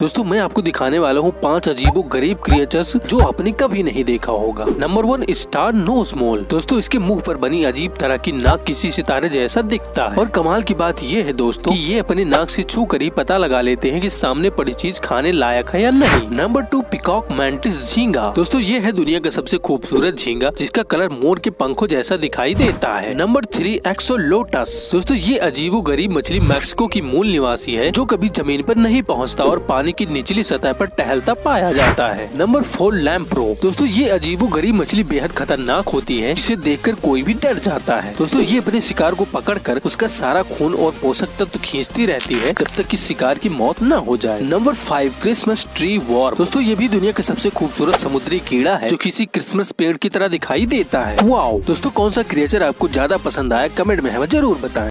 दोस्तों, मैं आपको दिखाने वाला हूँ पाँच अजीबो गरीब क्रिएचर्स जो आपने कभी नहीं देखा होगा। Number one star nose mole दोस्तों, इसके मुँह पर बनी अजीब तरह की नाक किसी सितारे जैसा दिखता है। और कमाल की बात ये है दोस्तों, कि ये अपने नाक से छू कर ही पता लगा लेते हैं कि सामने पड़ी चीज़ खाने लायक है या नहीं। नंबर टू पिकॉक मैंटिस झींगा। दोस्तों, ये है दुनिया का सबसे खूबसूरत झींगा, जिसका कलर मोर के पंखों जैसा दिखाई देता है। नंबर थ्री एक्सो लोटस दोस्तों, ये अजीबो गरीब मछली मैक्सिको की मूल निवासी है, जो कभी ज़मीन पर नहीं पहुँचता और पानी की निचली सतह पर टहलता पाया जाता है। नंबर फोर लैम्प्रो दोस्तों, ये अजीबो गरीब मछली बेहद खतरनाक होती है, जिसे देखकर कोई भी डर जाता है। दोस्तों, ये अपने शिकार को पकड़कर उसका सारा खून और पोषक तत्व खींचती रहती है, जब तक कि शिकार की मौत न हो जाए। Number five Christmas tree worm दोस्तों, ये भी दुनिया का सबसे खूबसूरत समुद्री कीड़ा है, जो किसी क्रिसमस पेड़ की तरह दिखाई देता है। वाओ दोस्तों, कौन सा क्रिएचर आपको ज़्यादा पसंद आया? कमेंट में हमें ज़रूर बताएँ।